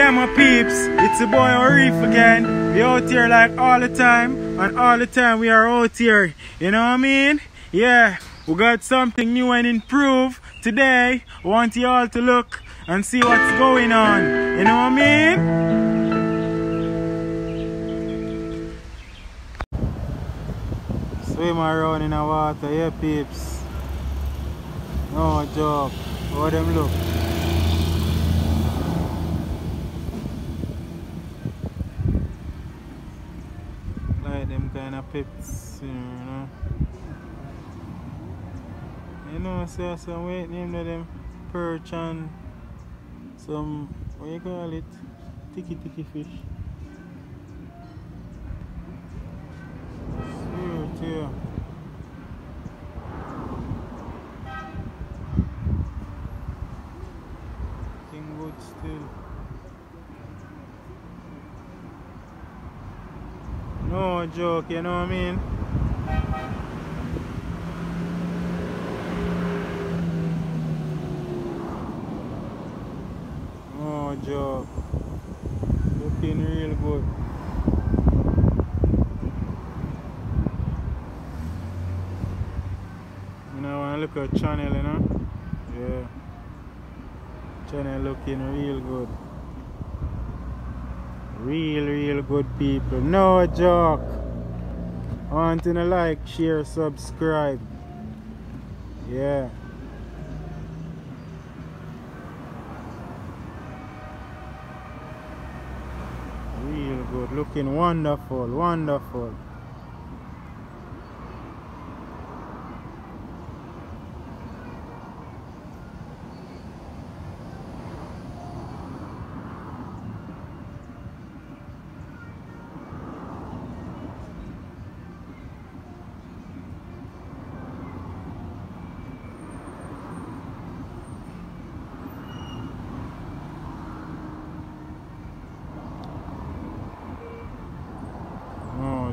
Yeah, my peeps, it's the boy Reef again. We out here like all the time, and all the time we are out here. You know what I mean? Yeah, we got something new and improved today. Want you all to look and see what's going on. You know what I mean? Swim around in the water, yeah, peeps. No joke. How them look? them kind of pets, you know. You know, so some weight name of them perch and some, what you call it, tiki tiki fish. No joke, you know what I mean? No joke. Looking real good. You know, when I look at channel, you know? Yeah. Channel looking real good. Real, real good people. No joke. You to like, share, subscribe. Yeah. Real good. Looking wonderful, wonderful.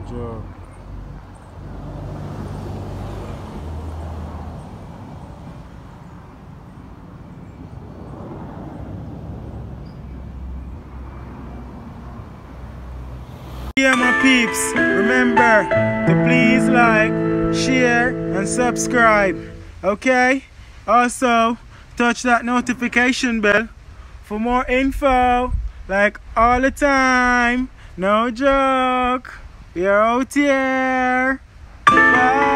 Joke. Yeah, my peeps, remember to please like, share, and subscribe. Okay? Also, touch that notification bell for more info, like all the time. No joke. Are out here. Bye.